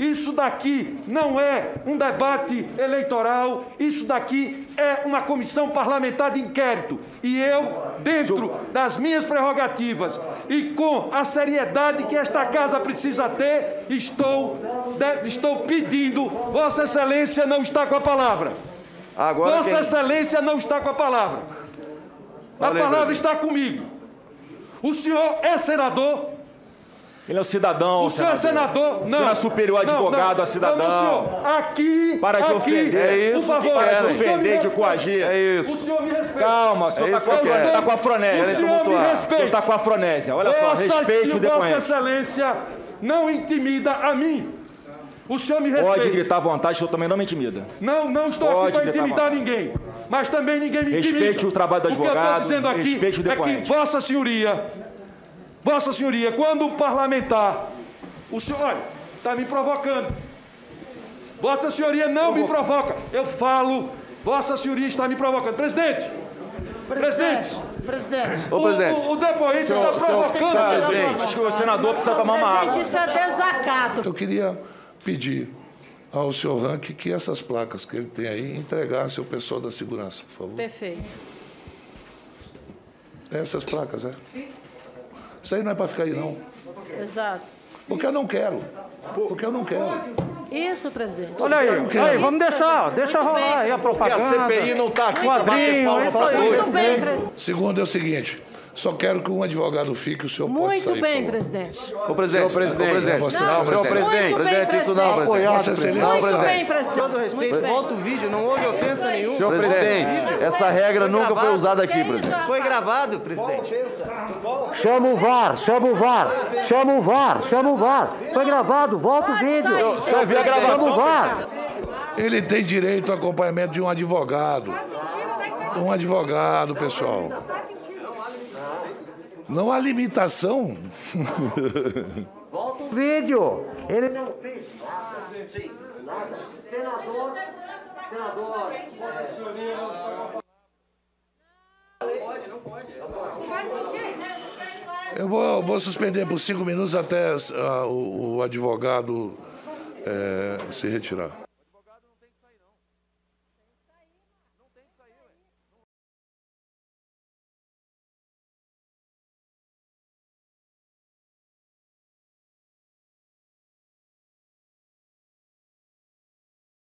Isso daqui não é um debate eleitoral, isso daqui é uma comissão parlamentar de inquérito. E eu, dentro das minhas prerrogativas e com a seriedade que esta casa precisa ter, estou, de, estou pedindo, Vossa Excelência não está com a palavra. Agora Vossa quem... Excelência não está com a palavra. A palavra está comigo. O senhor é senador, Ele é um cidadão, o senhor é senador? Não. O senhor é superior Não, advogado não. a cidadão. Não, não, senhor. Aqui. Para de aqui, ofender. É isso por favor, o senhor me Ofender, de coagir. É isso. O senhor me respeita. Calma, o senhor É tá, com, quero. tá com a fronésia. O senhor me O senhor respeita. tá com a fronésia. Olha só, Vossa, respeite o Vossa depoente. Excelência não intimida a mim. O senhor me respeita. Pode gritar à vontade, o senhor também não me intimida. Não, não estou Pode aqui para intimidar ninguém. Mas também ninguém me intimida. Respeite o trabalho do O que eu estou advogado, dizendo aqui o é que. Vossa Senhoria, Vossa Senhoria, quando o parlamentar, o senhor, olha, está me provocando. Vossa Senhoria não me provoca. Eu falo, Vossa Senhoria está me provocando. Presidente, presidente, Presidente. Ô, o, presidente. o, o depoente está provocando. senhor- presidente. Acho que o senador precisa tomar uma água. Presidente, isso é desacato. Eu queria pedir ao senhor Rank que essas placas que ele tem aí entregasse ao pessoal da segurança, por favor. Perfeito. Essas placas, é? Isso aí não é para ficar aí, não. Exato. Porque eu não quero. Porque eu não quero. Isso, presidente. Olha aí, aí, vamos deixar, deixa Muito bem, rolar aí a presidente. Porque a propaganda. CPI não está aqui para bater palma para dois. Bem. Segundo é o seguinte, só quero que um advogado fique, o senhor pode Muito sair, bem, presidente. Ô, presidente. Ô, presidente. Não, Não, senhor presidente. presidente. Presidente, isso não, presidente. Não, Muito presidente. bem, presidente. Muito bem. Volta o vídeo, não houve ofensa nenhuma. Senhor presidente, essa regra nunca foi usada aqui, presidente. Foi gravado, presidente. Chama o VAR, chama o VAR, chama o VAR, chama o VAR. Foi gravado, volta o Pode vídeo. O senhor viu a gravação? Chama o VAR. Ele tem direito ao acompanhamento de um advogado. Um advogado, pessoal. Não há limitação. Volta o vídeo. Ele não fez nada. Nada. Senador, senador, Eu vou, vou suspender por cinco minutos até ah, o, o advogado eh, se retirar.